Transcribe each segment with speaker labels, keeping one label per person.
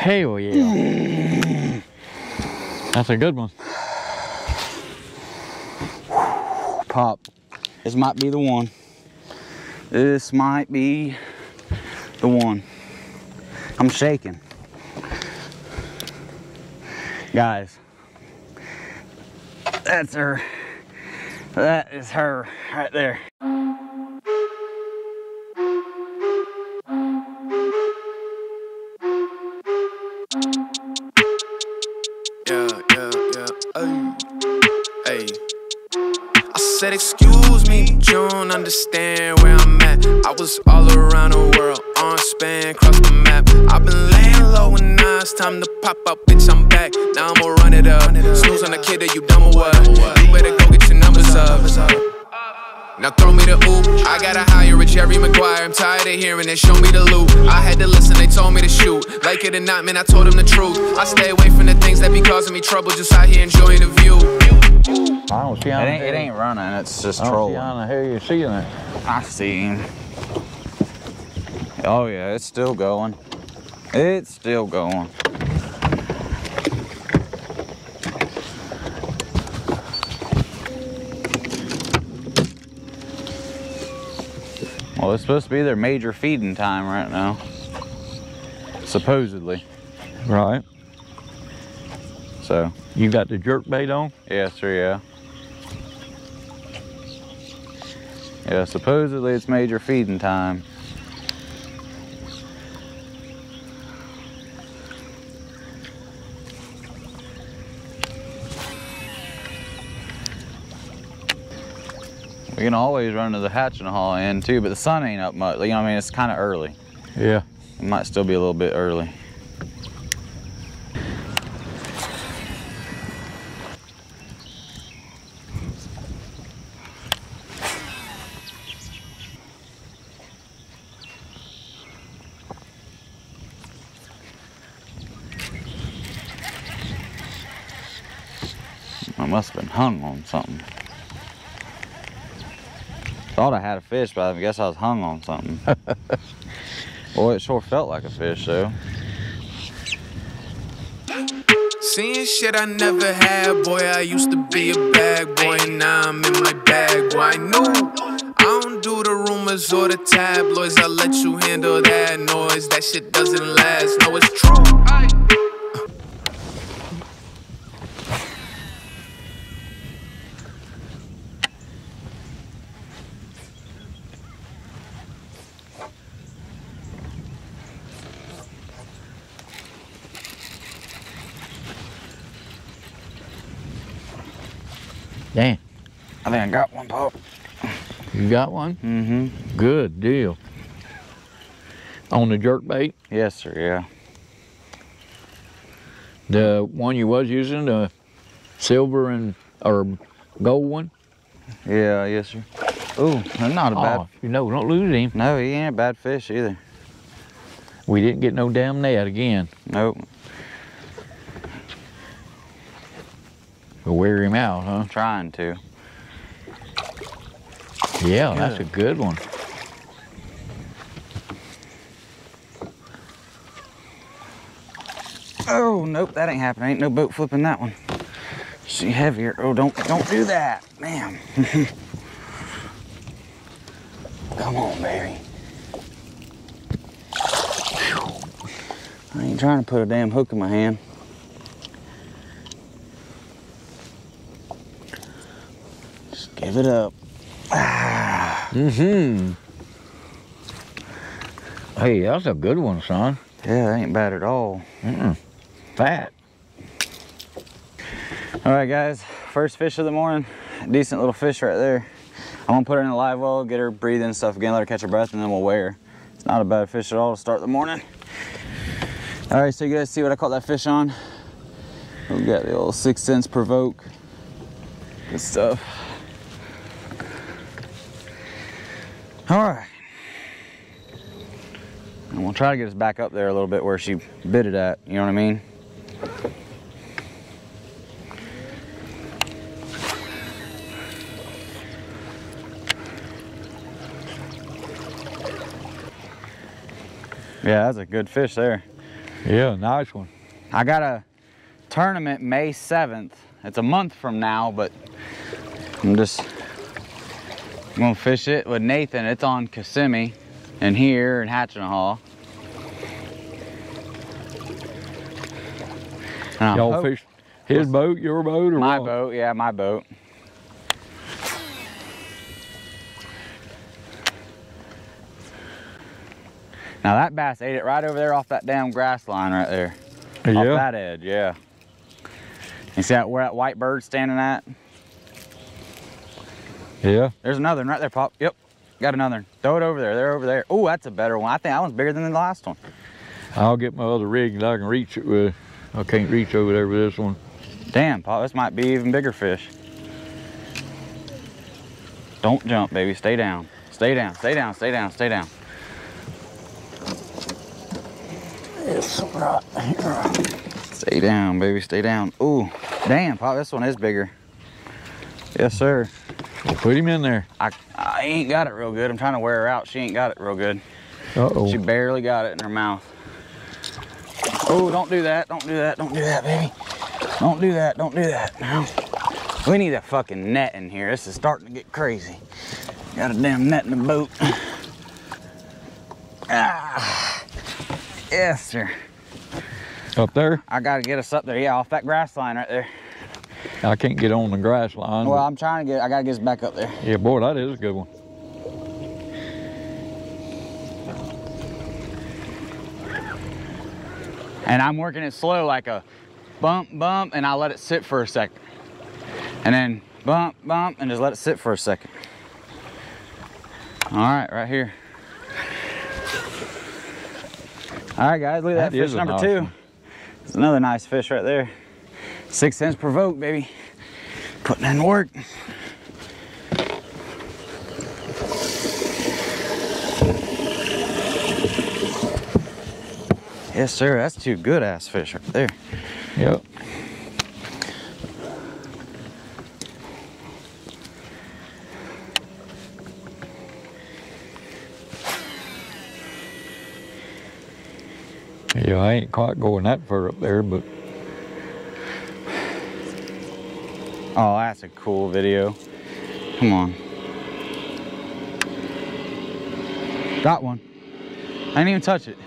Speaker 1: Hell yeah. That's a good one.
Speaker 2: Pop. This might be the one. This might be the one. I'm shaking. Guys, that's her. That is her right there.
Speaker 3: Said, excuse me, you don't understand where I'm at. I was all around the world, on span, cross the map. I've been laying low and now it's time to pop up, bitch. I'm back. Now I'ma run it up. Snooze on the kid, are you dumb or what? Now throw me the oop. I gotta hire a Jerry Maguire. I'm tired of hearing it. Show me the loot. I had to listen, they told me to shoot. Like it or not, man, I told them the truth. I stay away from the things that be causing me trouble. Just out here enjoying the view.
Speaker 1: I don't see
Speaker 2: It ain't, it ain't running, it's just
Speaker 1: I don't see
Speaker 2: trolling.
Speaker 1: on how you're seeing it.
Speaker 2: I see him. Oh yeah, it's still going. It's still going. Well, it's supposed to be their major feeding time right now. Supposedly.
Speaker 1: Right.
Speaker 2: So,
Speaker 1: You got the jerk bait on?
Speaker 2: yes, sir, yeah. Yeah, supposedly it's major feeding time. We can always run to the hatch and haul in too, but the sun ain't up much. You know, what I mean, it's kind of early.
Speaker 1: Yeah.
Speaker 2: It might still be a little bit early. I must have been hung on something. I thought I had a fish, but I guess I was hung on something. Boy, it sure felt like a fish, though.
Speaker 3: Seeing shit I never had, boy. I used to be a bad boy, and now I'm in my bag, boy. I knew I don't do the rumors or the tabloids. I'll let you handle that noise. That shit doesn't last. No, it's true.
Speaker 1: Damn.
Speaker 2: I think I got one, Pop.
Speaker 1: You got one?
Speaker 2: Mm-hmm.
Speaker 1: Good deal. On the jerk bait,
Speaker 2: Yes, sir, yeah.
Speaker 1: the one you was using, the silver and or gold one.
Speaker 2: Yeah, yes, sir. Ooh, not a bad...
Speaker 1: Oh, you know, don't lose him.
Speaker 2: No, he ain't a bad fish either.
Speaker 1: We didn't get no damn net again.
Speaker 2: Nope.
Speaker 1: We'll wear him out, huh?
Speaker 2: Trying to.
Speaker 1: Yeah, that's a good one.
Speaker 2: Oh, nope, that ain't happening. Ain't no boat flipping that one. She heavier. Oh, don't don't do that. Man. Come on, baby. I ain't trying to put a damn hook in my hand. It up.
Speaker 1: Mm-hmm. Hey, that's a good one, son.
Speaker 2: Yeah, that ain't bad at all.
Speaker 1: Mm-mm. Fat.
Speaker 2: All right, guys, first fish of the morning. Decent little fish right there. I'm gonna put her in the live well, get her breathing stuff again, let her catch her breath, and then we'll weigh her. It's not a bad fish at all to start the morning. All right, so you guys see what I caught that fish on? We got the old 6th Sense Provoke. Good stuff. All right. And we'll try to get us back up there a little bit where she bit it at, you know what I mean? Yeah, that's a good fish there.
Speaker 1: Yeah, nice one.
Speaker 2: I got a tournament May 7th. It's a month from now, but I'm just gonna fish it with Nathan. It's on Kissimmee and here in Hatchineha. And I'm
Speaker 1: Y'all fish his boat, your boat, or
Speaker 2: My
Speaker 1: what?
Speaker 2: boat, yeah, my boat. Now that bass ate it right over there off that damn grass line right there. Off
Speaker 1: Yeah.
Speaker 2: that edge, yeah. You see that, where that white bird's standing at?
Speaker 1: Yeah.
Speaker 2: There's another one right there, Pop. Yep, got another one. Throw it over there, they're over there. Oh, that's a better one. I think that one's bigger than the last one.
Speaker 1: I'll get my other rig that I can reach it with. I can't reach over there with this one.
Speaker 2: Damn, Pop, this might be even bigger fish. Don't jump, baby. Stay down. Stay down, stay down, stay down, stay down.
Speaker 1: It's right here.
Speaker 2: Stay down, baby, stay down. Ooh, damn, Pop, this one is bigger. Yes, sir.
Speaker 1: Put him in there.
Speaker 2: I, I ain't got it real good. I'm trying to wear her out. She ain't got it real good.
Speaker 1: Uh-oh.
Speaker 2: She barely got it in her mouth. Oh, don't do that. Don't do that. Don't do that, baby. Don't do that. Don't do that. No. We need a fucking net in here. This is starting to get crazy. Got a damn net in the boat. Ah. Yes, sir.
Speaker 1: Up there?
Speaker 2: I gotta get us up there. Yeah, off that grass line right there.
Speaker 1: I can't get on the grass line.
Speaker 2: Well, I'm trying to get, I gotta get back up there.
Speaker 1: yeah, boy, that is a good one.
Speaker 2: And I'm working it slow like a bump, bump, and I let it sit for a second. And then bump, bump, and just let it sit for a second. All right, right here. All right, guys, look at that,
Speaker 1: That is
Speaker 2: fish number
Speaker 1: nice
Speaker 2: two.
Speaker 1: one.
Speaker 2: It's another nice fish right there. 6th Sense Provoke, baby. Putting in work. Yes, sir. That's two good ass fish right there.
Speaker 1: Yep. Yeah, I ain't quite going that far up there, but
Speaker 2: Oh, that's a cool video. Come on. Got one. I didn't even touch it.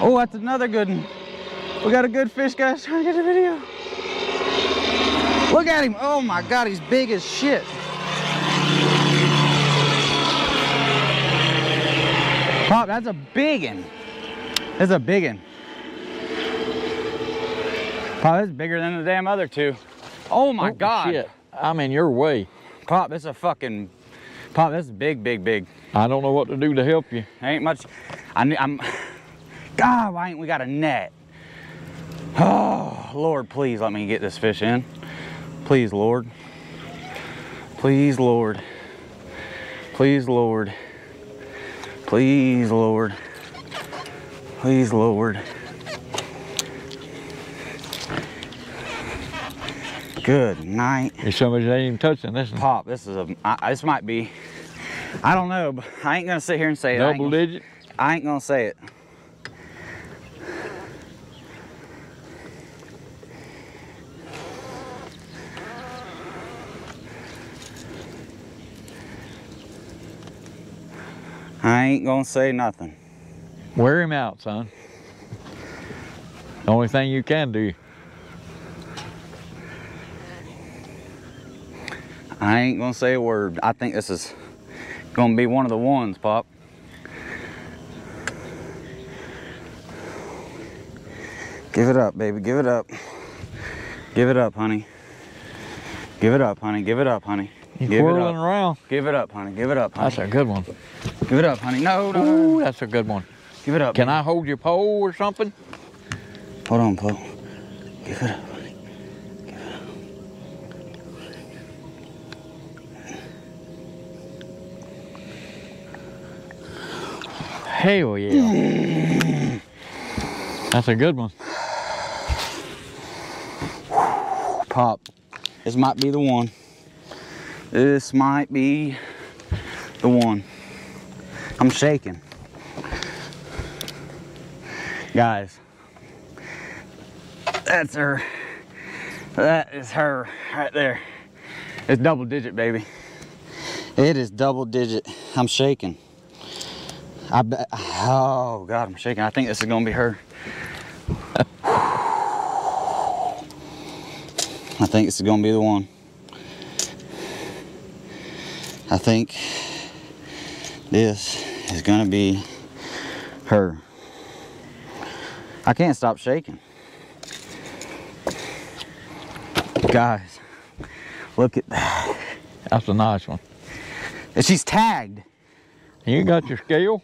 Speaker 2: Oh, that's another good one. We got a good fish, guys. Trying to get a video. Look at him. Oh my God, he's big as shit. Pop, that's a big one. That's a big one. Pop, that's bigger than the damn other two. Oh my
Speaker 1: Oh,
Speaker 2: God.
Speaker 1: shit. I'm in your way.
Speaker 2: Pop, this is a fucking, Pop, this is big, big, big.
Speaker 1: I don't know what to do to help you.
Speaker 2: Ain't much, I, I'm, God, why ain't we got a net? Oh, Lord, please let me get this fish in. Please, Lord. Please, Lord. Please, Lord. Please, Lord. Please, Lord. Good night.
Speaker 1: If somebody that ain't even touching this one.
Speaker 2: Pop, this is a, I, this might be, I don't know, but I ain't gonna sit here and say it. I ain't
Speaker 1: Double digit?
Speaker 2: I ain't gonna say it. I ain't gonna say nothing.
Speaker 1: Wear him out, son. The only thing you can do.
Speaker 2: I ain't gonna say a word. I think this is gonna be one of the ones, Pop. Give it up, baby. Give it up. Give it up, honey. Give it up, honey. Give it up, honey.
Speaker 1: You
Speaker 2: Give it up.
Speaker 1: around.
Speaker 2: Give it up, honey. Give it up, honey.
Speaker 1: That's a good one.
Speaker 2: Give it up, honey. No, no, no.
Speaker 1: Ooh, that's a good one.
Speaker 2: Give it up.
Speaker 1: Can
Speaker 2: baby.
Speaker 1: I hold your pole or something?
Speaker 2: Hold on, Pop. Give it up,
Speaker 1: Hell yeah. That's a good one.
Speaker 2: Pop. This might be the one. This might be the one. I'm shaking. Guys, That's her. That is her right there. It's double digit, baby. It is double digit. I'm shaking. I bet. Oh God, I'm shaking. I think this is gonna be her. I think this is gonna be the one. I think this is gonna be her. I can't stop shaking. Guys, look at that.
Speaker 1: That's a nice one.
Speaker 2: And she's tagged.
Speaker 1: You got your scale?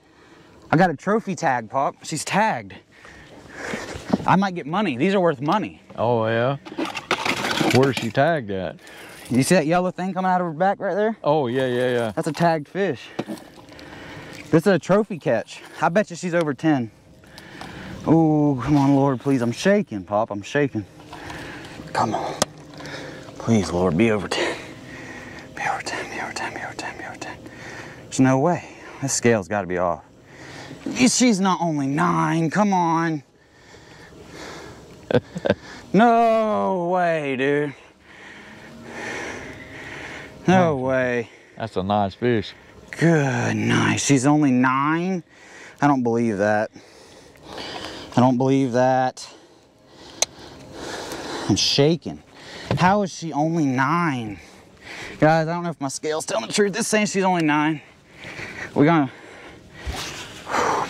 Speaker 2: I got a trophy tag, Pop. She's tagged. I might get money. These are worth money.
Speaker 1: Oh yeah. Where's she tagged at?
Speaker 2: You see that yellow thing coming out of her back right there?
Speaker 1: Oh yeah, yeah, yeah.
Speaker 2: That's a tagged fish. This is a trophy catch. I bet you she's over 10. Oh, come on, Lord, please. I'm shaking, Pop. I'm shaking. Come on. Please, Lord, be over 10. Be over 10, be over 10, be over 10, be over 10. There's no way. This scale's got to be off. She's not only nine. Come on. no way, dude. No way.
Speaker 1: That's a nice fish.
Speaker 2: Good night. She's only nine? I don't believe that. I don't believe that. I'm shaking. How is she only nine? Guys, I don't know if my scale's telling the truth. This saying she's only nine. We're gonna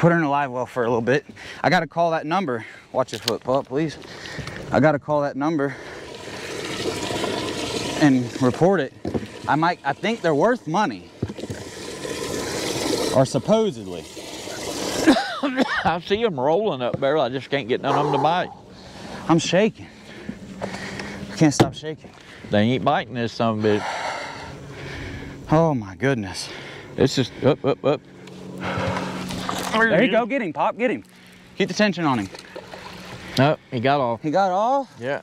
Speaker 2: put her in a live well for a little bit. I gotta call that number. Watch your foot, pull up, please. I gotta call that number and report it. I might, I think they're worth money. Or supposedly.
Speaker 1: I see them rolling up there. I just can't get none of them to bite.
Speaker 2: I'm shaking. I can't stop shaking.
Speaker 1: They ain't biting this some bitch.
Speaker 2: Oh my goodness.
Speaker 1: It's just up, up, up.
Speaker 2: There you go. Get him, Pop. Get him. Keep the tension on him.
Speaker 1: No, he got off.
Speaker 2: He got off?
Speaker 1: Yeah.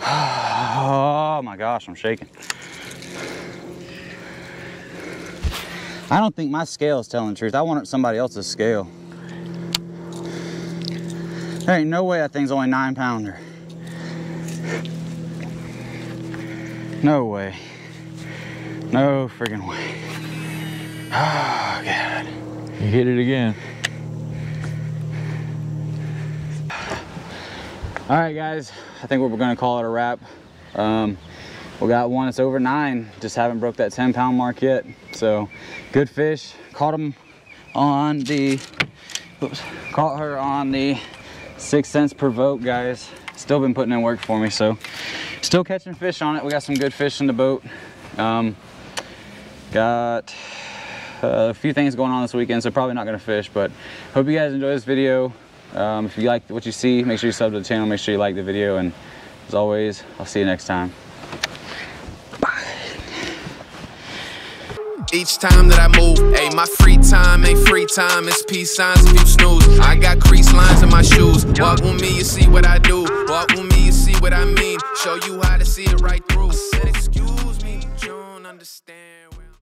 Speaker 2: Oh my gosh, I'm shaking. I don't think my scale is telling the truth. I want somebody else's scale. There ain't no way that thing's only nine pounder. No way. No friggin' way. Oh, God.
Speaker 1: You hit it again.
Speaker 2: All right, guys. I think we're gonna call it a wrap. Um, we got one that's over nine. Just haven't broke that 10 pound mark yet. So good fish. Caught them on the, oops, caught her on the 6th Sense Provoke, guys. Still been putting in work for me. So still catching fish on it. We got some good fish in the boat. Um, got a few things going on this weekend, so probably not gonna fish, but hope you guys enjoy this video. Um, if you like what you see, make sure you sub to the channel, make sure you like the video, and as always, I'll see you next time.
Speaker 3: Each time that I move, hey, my free time ain't free time, it's peace signs if you snooze. I got crease lines in my shoes. Walk with me, you see what I do. Walk with me, you see what I mean. Show you how to see it right through.